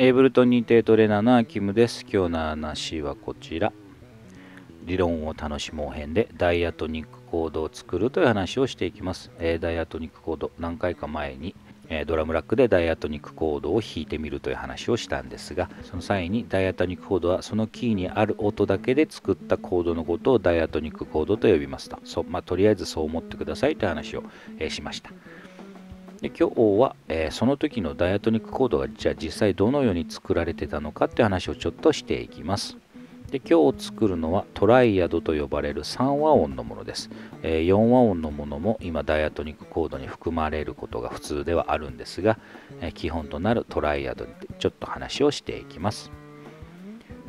エイブルトン認定トレーナーのアキムです。今日の話はこちら。理論を楽しもう編でダイアトニックコードを作るという話をしていきます。えー、ダイアトニックコード何回か前に、えー、ドラムラックでダイアトニックコードを弾いてみるという話をしたんですがその際にダイアトニックコードはそのキーにある音だけで作ったコードのことをダイアトニックコードと呼びますとそ、まあ、とりあえずそう思ってくださいという話を、えー、しました。で今日は、えー、その時のダイアトニックコードがじゃあ実際どのように作られてたのかって話をちょっとしていきます。で今日作るのはトライアドと呼ばれる3和音のものです、えー、4和音のものも今ダイアトニックコードに含まれることが普通ではあるんですが、えー、基本となるトライアドにちょっと話をしていきます。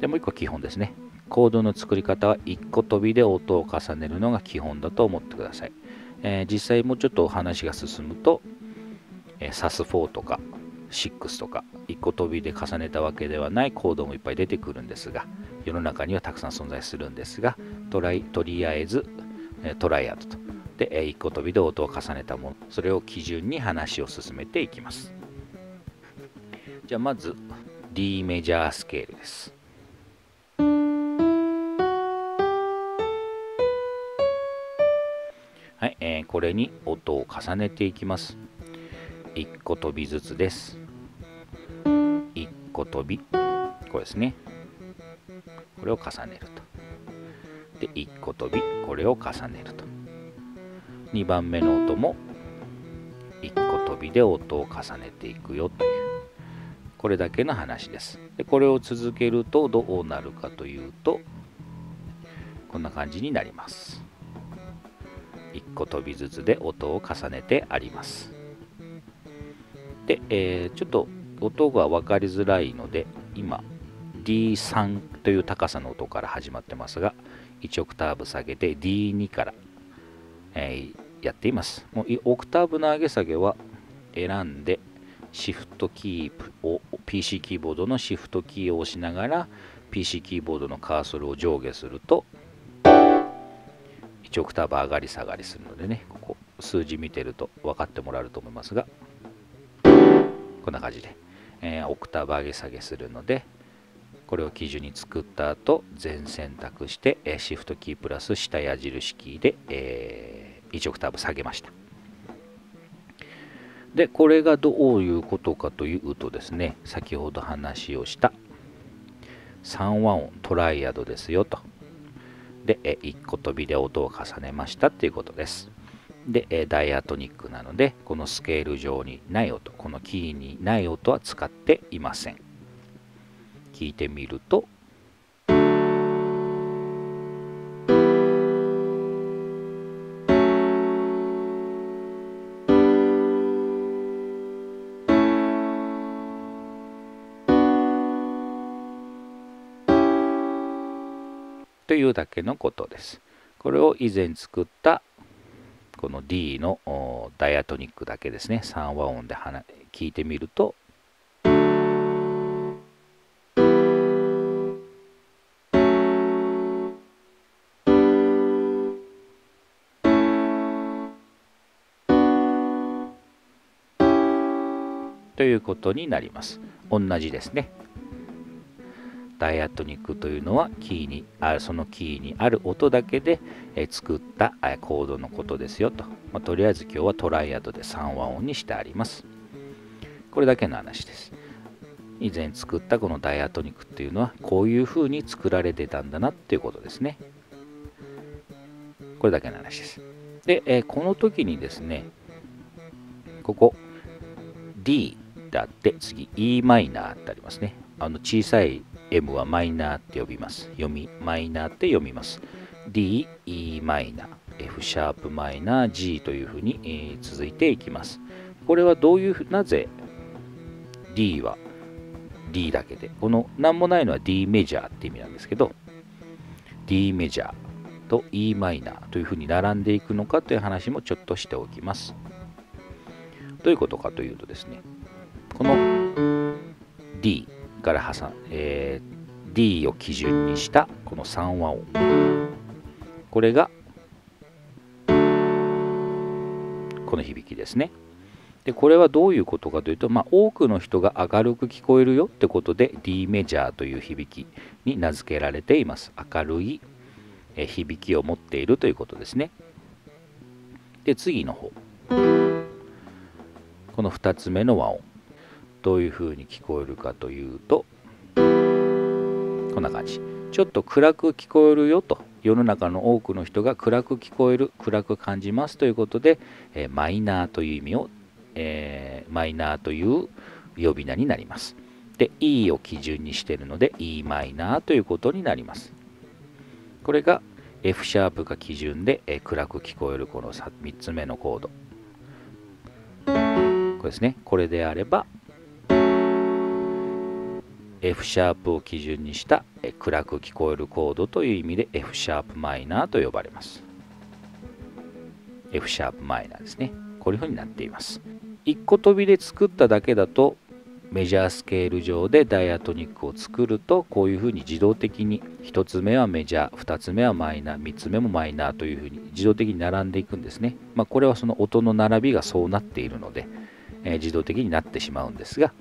でもう一個基本ですね。コードの作り方は1個飛びで音を重ねるのが基本だと思ってください、えー、実際もうちょっとお話が進むとえー、SAS4 とか6とか1個飛びで重ねたわけではないコードもいっぱい出てくるんですが世の中にはたくさん存在するんですがトライとりあえず、えトライアドと。で、え1個飛びで音を重ねたもの。それを基準に話を進めていきます。じゃあまず D メジャースケールです。はい、えー、これに音を重ねていきます。1個飛びずつです。1個飛び、これですね。これを重ねると。で、1個飛び、これを重ねると。2番目の音も1個飛びで音を重ねていくよという、これだけの話です。で、これを続けるとどうなるかというと、こんな感じになります。1個飛びずつで音を重ねてあります。で、えー、ちょっと音が分かりづらいので今 D3 という高さの音から始まってますが1オクターブ下げて D2 から、えー、やっています。もうオクターブの上げ下げは選んでシフトキープを PC キーボードのシフトキーを押しながら PC キーボードのカーソルを上下すると1オクターブ上がり下がりするのでねここ数字見てると分かってもらえると思いますが。こんな感じで、えー、オクターブ上げ下げするのでこれを基準に作った後全選択して、えー、シフトキープラス下矢印キーで、えー、1オクターブ下げました。でこれがどういうことかというとですね先ほど話をした3和音トライアドですよと。で、1個飛びで音を重ねましたっていうことです。で、えダイアトニックなので、このスケール上にない音、このキーにない音は使っていません。聞いてみると、というだけのことです。これを以前作ったこの D のダイアトニックだけですね3和音で聞いてみるとということになります。同じですね。ダイアトニックというのはキーにあそのキーにある音だけで、作ったコードのことですよと、まあ、とりあえず今日はトライアドで3和音にしてあります。これだけの話です。以前作ったこのダイアトニックっていうのはこういう風に作られてたんだなっていうことですね。これだけの話です。で、この時にですねここ D だって次 e マイナーってありますね。あの小さい M はマイナーって呼びます。読み、マイナーって読みます。D、E マイナー、F シャープマイナー、G というふうに、えー、続いていきます。これはどういうふう、なぜ？D は D だけで、この何もないのは D メジャーって意味なんですけど、D メジャーと E マイナーというふうに並んでいくのかという話もちょっとしておきます。どういうことかというとですね、この D、から挟ん、えー、D を基準にしたこの3和音。これがこの響きですね。でこれはどういうことかというと、まあ、多くの人が明るく聞こえるよってことで D メジャーという響きに名付けられています。明るい響きを持っているということですね。で次の方。この2つ目の和音。どういうふうに聞こえるかというとこんな感じちょっと暗く聞こえるよと世の中の多くの人が暗く聞こえる暗く感じますということで、えマイナーという意味をえー、マイナーという呼び名になります。で、E を基準にしているので e マイナーということになります。これが F シャープが基準で、え、暗く聞こえるこの3つ目のコード。これですね。これであれば F シャープを基準にした、暗く聞こえるコードという意味で F シャープマイナーと呼ばれます。F シャープマイナーですね。こういうふうになっています。1個飛びで作っただけだとメジャースケール上でダイアトニックを作るとこういうふうに自動的に1つ目はメジャー2つ目はマイナー3つ目もマイナーというふうに自動的に並んでいくんですね、まあ、これはその音の並びがそうなっているので、えー、自動的になってしまうんですが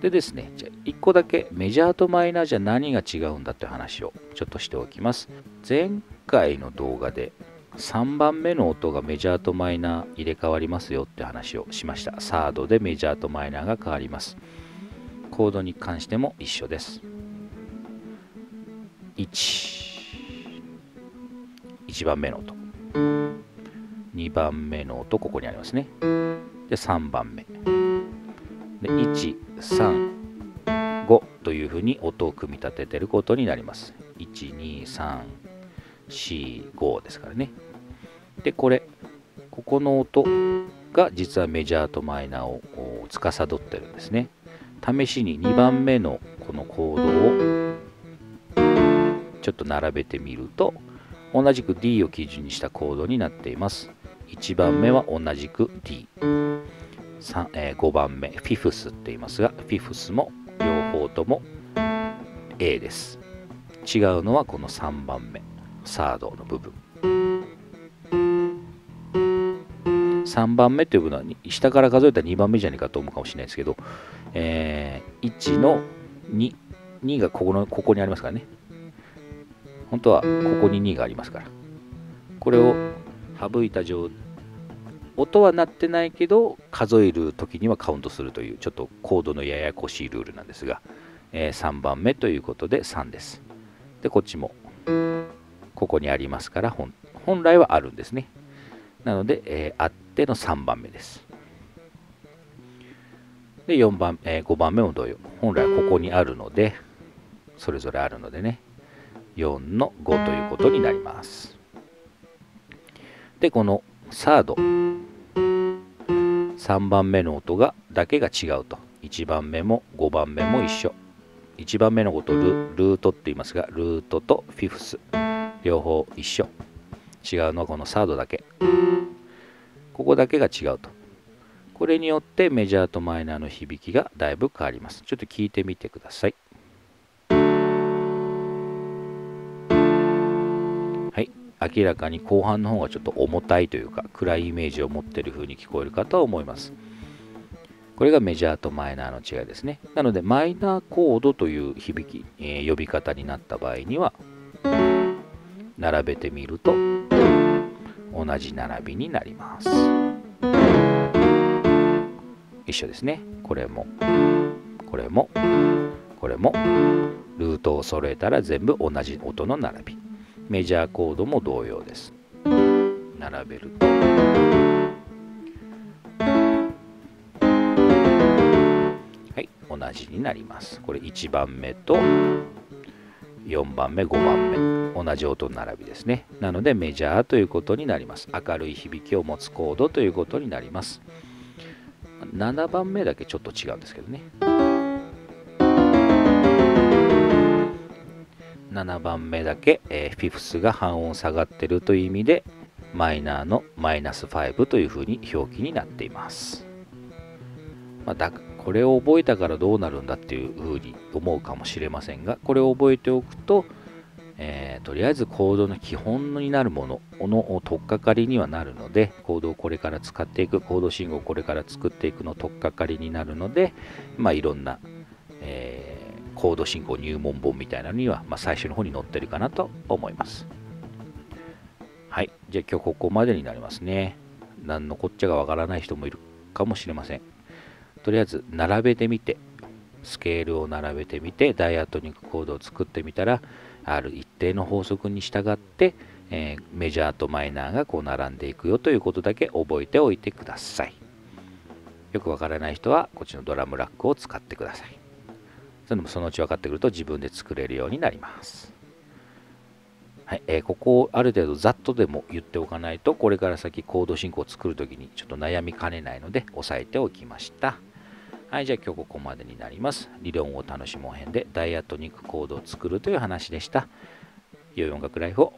でですねじゃ1個だけメジャーとマイナーじゃ何が違うんだという話をちょっとしておきます前回の動画で3番目の音がメジャーとマイナー入れ替わりますよって話をしました。サードでメジャーとマイナーが変わります。コードに関しても一緒です。1、1番目の音。2番目の音、ここにありますね。で、3番目。で、1、3、5というふうに音を組み立ててることになります。1、2、3、4、5ですからね。で、これ、ここの音が実はメジャーとマイナーを司ってるんですね。試しに2番目のこのコードをちょっと並べてみると、同じく D を基準にしたコードになっています。1番目は同じく D。えー、5番目、フィフスって言いますが、フィフスも両方とも A です。違うのはこの3番目、サードの部分。3番目というのは下から数えたら2番目じゃないかと思うかもしれないですけど、えー、1の2、2がここのここにありますからね。本当はここに2がありますから。これを省いた状態音は鳴ってないけど数える時にはカウントするというちょっとコードのややこしいルールなんですが、えー、3番目ということで3です。で、こっちもここにありますから本来はあるんですね。なので、えー、あっての3番目です。で、4番、えー、5番目も同様。本来はここにあるので、それぞれあるのでね、4の5ということになります。で、このサード、3番目の音がだけが違うと。1番目も5番目も一緒。1番目のことルルートって言いますが、ルートとフィフス、両方一緒。違うのはこのサードだけ。ここだけが違うと。これによってメジャーとマイナーの響きがだいぶ変わります。ちょっと聞いてみてください。明らかに後半の方がちょっと重たいというか暗いイメージを持っている風に聞こえるかと思います。これがメジャーとマイナーの違いですね。なのでマイナーコードという響き、えー、呼び方になった場合には並べてみると同じ並びになります一緒ですねこれもこれもこれもルートを揃えたら全部同じ音の並びメジャーコードも同様です。並べると。はい同じになります。これ1番目と4番目5番目。同じ音並びですね。なのでメジャーということになります。明るい響きを持つコードということになります。7番目だけちょっと違うんですけどね。7番目だけ、えー、フィフスが半音下がってるという意味でマイナーのマイナス5というふうに表記になっています、まあ、だこれを覚えたからどうなるんだっていうふうに思うかもしれませんがこれを覚えておくと、えー、とりあえずコードの基本になるものの取っかかりにはなるのでコードをこれから使っていくコード信号をこれから作っていくの取っかかりになるので、まあ、いろんな、コード進行入門本みたいなのには、まあ、最初の方に載ってるかなと思います。はい。じゃあ今日ここまでになりますね。何のこっちゃがわからない人もいるかもしれません。とりあえず並べてみてスケールを並べてみてダイアトニックコードを作ってみたらある一定の法則に従って、えー、メジャーとマイナーがこう並んでいくよということだけ覚えておいてください。よくわからない人はこっちのドラムラックを使ってください。それもそのうち分かってくると自分で作れるようになりますはいえー、ここをある程度ざっとでも言っておかないとこれから先コード進行を作る時にちょっと悩みかねないので押さえておきましたはい、じゃあ今日ここまでになります。理論を楽しもう編でダイアトニックコードを作るという話でした。良い音楽ライフを